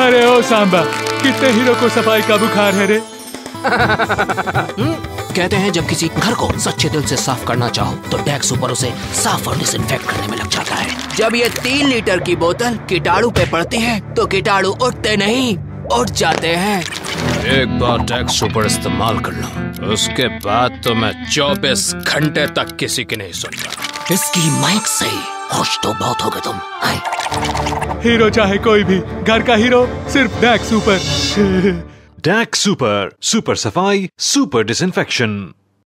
अरे ओ सांबा। कितने हीरो को सफ़ाई का बुखार है रे? कहते हैं जब किसी घर को सच्चे दिल से साफ़ करना चाहो तो टैक्स ऊपर उसे साफ़ और डिसइंफेक्ट करने में लग जाता है। जब ये तीन लीटर की बोतल कीटाणु पे पड़ती है तो कीटाणु उठते नहीं उठ जाते हैं। एक बार टैक्स सुपर इस्तेमाल कर लो। उसके बाद तो मैं 24 घंटे तक किसी की नहीं सुनता। इसकी माइक से खुश तो बहुत हो गए तुम। हाय हीरो चाहे कोई भी, घर का हीरो सिर्फ़ डैक सुपर डैक सुपर सुपर सफ़ाई सुपर डिसइंफेक्शन